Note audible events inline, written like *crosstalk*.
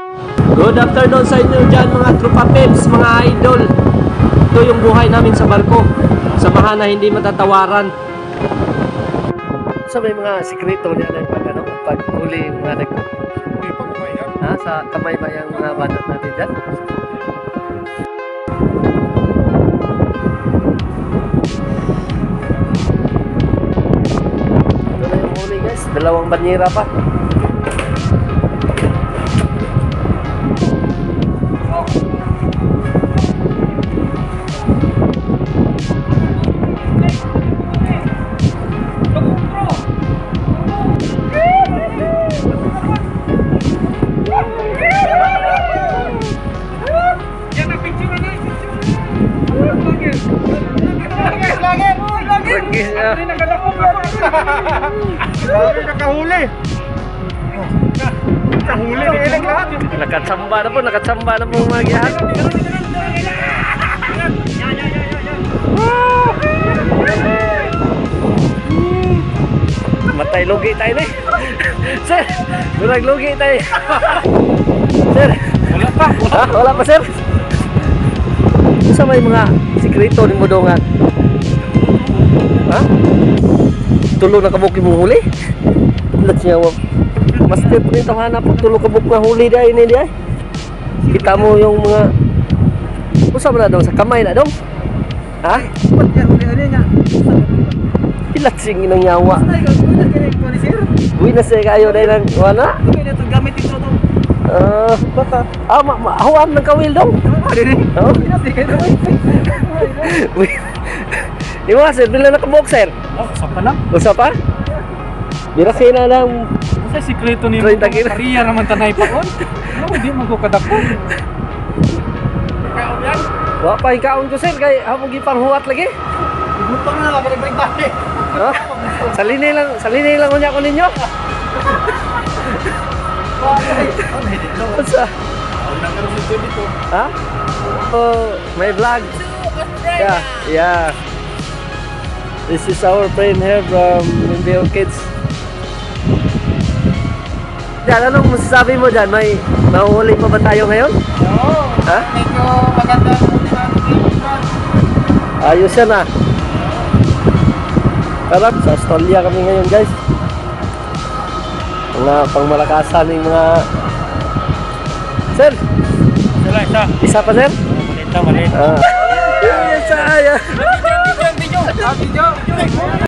Good afternoon sa inyo dyan mga tropa peps, mga idol. Ito yung buhay namin sa barko. Samahan na hindi matatawaran. Sa may mga sikreto niya ng pag, ano, pag huli yung mga nag... Ha, sa kamay ba yung mga banat natin dyan? Ito na yung huli guys. Dalawang banyera pa. Lagi niya. Grabe nakahuli. Nakahuli ni Eleng lahat. Nakatsamba na po, nakatsamba na po mga gihan. Matay lugi tayo ni. sir, murag lugi tayo. sir, Wala pa. ha? Wala pa sir. Sa may mga sikreto ni Mudongan. Ha? Tulo na kabuk mo huli? Let's niya wag. Mas tip rin ito hanap pag tulo kabuk na huli dahil ini dia. Kita mo yung mga Usa man na dong sa kamay na dong. Ha? Ilat sing inang nyawa. Uy na siya kayo dahil lang wala. Ah, ah, ma maahuan ng kawil dong. Oh. Uy. *laughs* Di ba, sir? Bila nakaboxer? Oh, sapa lang. Usa pa? Bira sina ng Sa sikreto ni 30 kilo. Maria naman tanay pa on. Ano di magkukadako. wa pa ikaon ko sir kay hamog ipanghuwat lagi. Butang na lang balik balik. Ha? Salini lang, salini lang unya ko ninyo. Sa Ha? Oh, may vlog. Yeah, yeah. This is our friend here from MBO Kids. Yan, anong masasabi mo dyan? May mahuhuli pa ba tayo ngayon? Oo. Ha? Medyo maganda. Ayos yan ah. Harap, sa Australia kami ngayon guys. Mga pangmalakasan ng mga... Sir, Sila isa. isa pa sir? Malit lang, malit. Ah. *laughs* Yes, saya. Happy go.